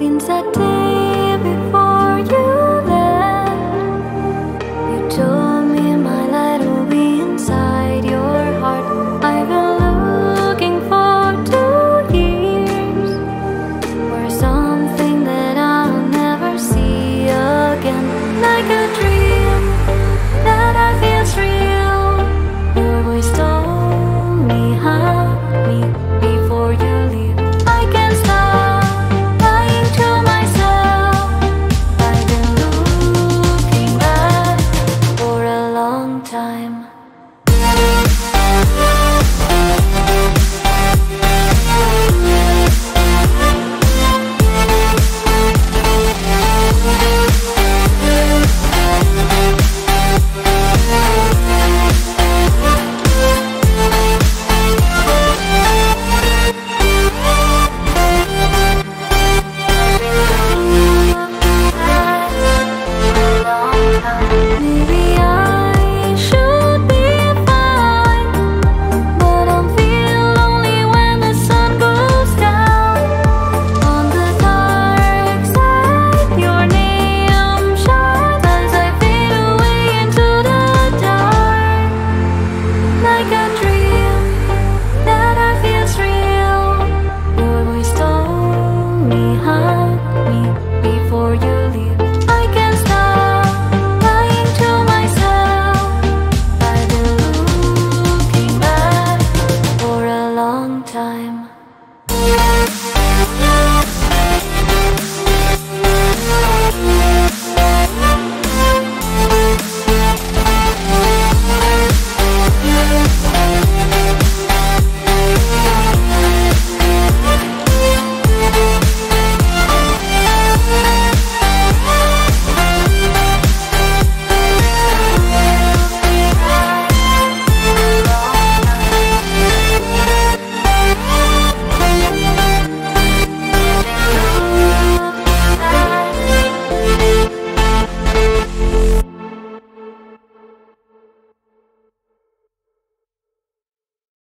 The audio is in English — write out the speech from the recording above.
since the day before. Maybe i